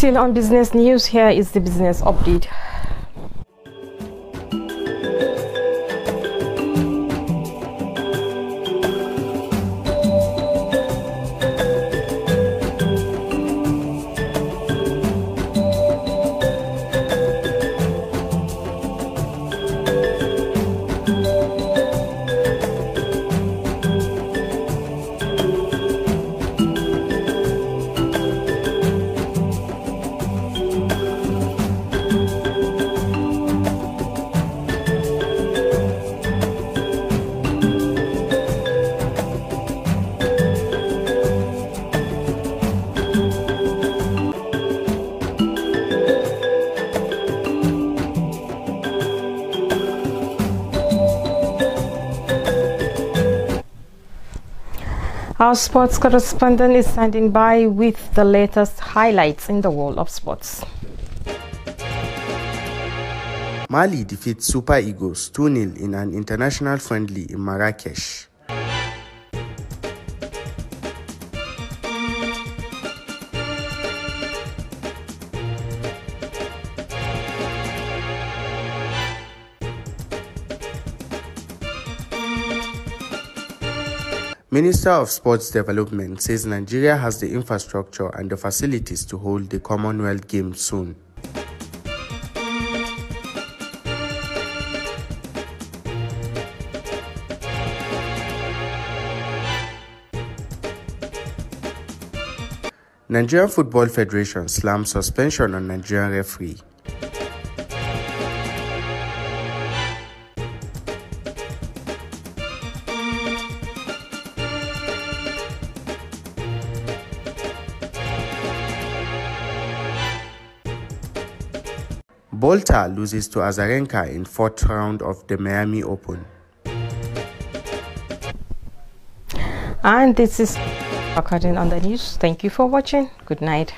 Still on business news, here is the business update. Our sports correspondent is standing by with the latest highlights in the world of sports. Mali defeats Super Eagles 2-0 in an international friendly in Marrakesh. Minister of Sports Development says Nigeria has the infrastructure and the facilities to hold the Commonwealth Games soon. Nigerian Football Federation slams suspension on Nigerian referee. Volta loses to Azarenka in fourth round of the Miami Open. And this is According on the news. Thank you for watching. Good night.